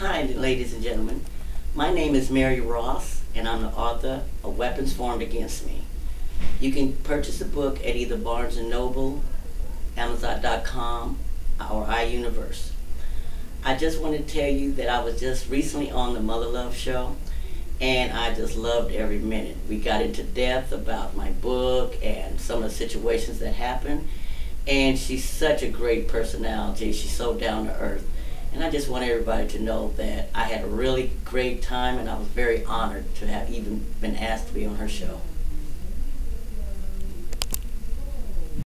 Hi, ladies and gentlemen. My name is Mary Ross, and I'm the author of Weapons Formed Against Me. You can purchase the book at either Barnes & Noble, Amazon.com, or iUniverse. I just want to tell you that I was just recently on the Mother Love Show, and I just loved every minute. We got into depth about my book and some of the situations that happened, and she's such a great personality. She's so down to earth. And I just want everybody to know that I had a really great time and I was very honored to have even been asked to be on her show.